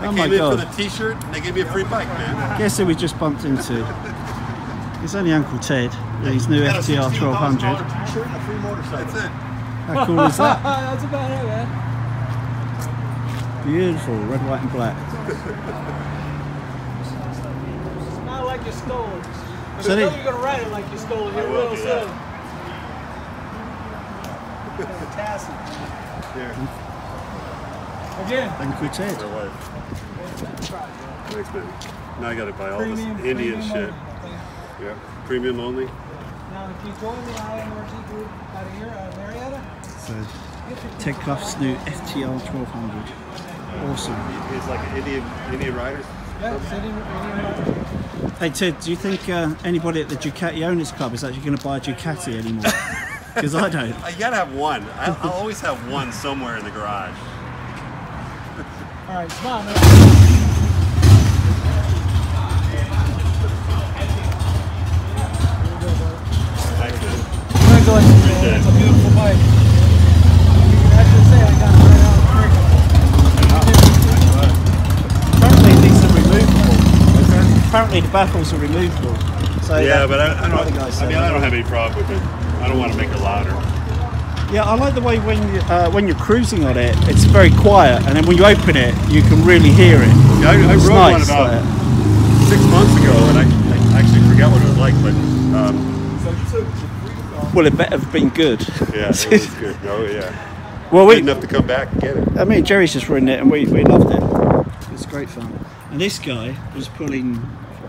Oh came my in for God. the t-shirt and they gave me a free bike, man. Guess who we just bumped into? It's only Uncle Ted with his new FTR 1200. T-shirt and a free motorcycle. That's it. How cool is that? That's about it, man. Beautiful, red, white, and black. It's not like you stole it. But So you know they- you're gonna write it like you stole it here will real soon. Fantastic. Here, Again, Uncle Ted. my wife. Thanks, man. Now I gotta buy all premium, this Indian shit. only. Yeah, premium only. Now, if you join the IMRG group out of here, out of Marietta, So, get your Ted Clough's new FTR 1200. Awesome. He's like an Indian Indian rider. yeah, sit in, in Hey Ted, do you think uh, anybody at the Ducati Owners Club is actually going to buy a Ducati anymore? Because I don't. I gotta have one. I, I'll always have one somewhere in the garage. All right, smile, man. Thanks, man. Congratulations, man. That's a beautiful bike. I should say I got right out of the Apparently these are removable. Apparently the baffles are removable. So Yeah, but I, I don't. guy I said. mean, I don't have any problem with it. I don't want to make it louder. Yeah, I like the way when you, uh, when you're cruising on it, it's very quiet, and then when you open it, you can really hear it. Yeah, I, I rode one nice, about like- six months ago, and I, I actually forget what it was like, but um, well, it better have been good. yeah, it was good. Oh yeah, well, good we, enough to come back and get it. I mean, Jerry's just ridden it, and we, we loved it. It's great fun. And this guy was pulling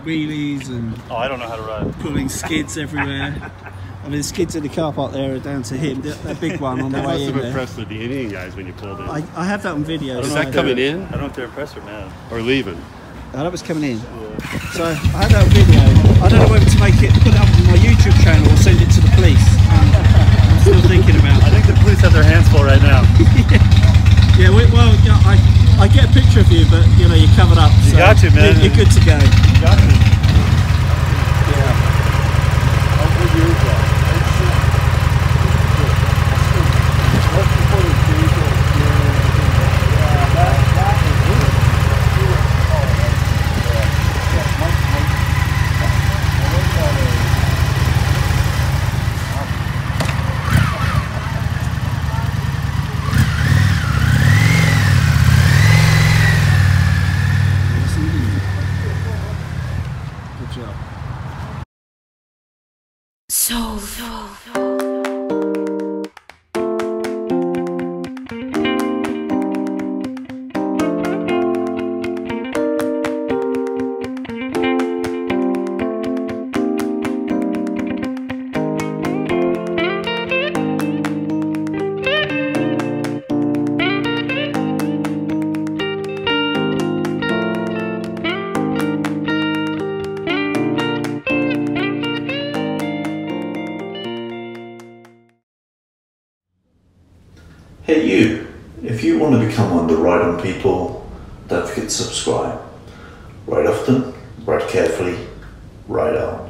wheelies and Oh, I don't know how to ride. pulling skids everywhere. I mean, the skids in the car park there are down to him. That, that big one on the I way must in have there. impressed the Indian guys when you pulled in. I, I have that on video. Is that coming in I don't know if they're impressed or mad. or leaving? Oh, that was coming in. So I had that video. I don't know whether to make it, put it up on my YouTube channel or send it to the police. Um, I'm still thinking about It. I think the police have their hands full right now. Yeah, we, well, yeah, I, I get a picture of you, but you know, you're covered up. You got to, man. You're, you're good to go. Got Soul. Soul. Hey you, if you want to become one of the Ride On people, don't forget to subscribe. Ride often, ride carefully, ride on.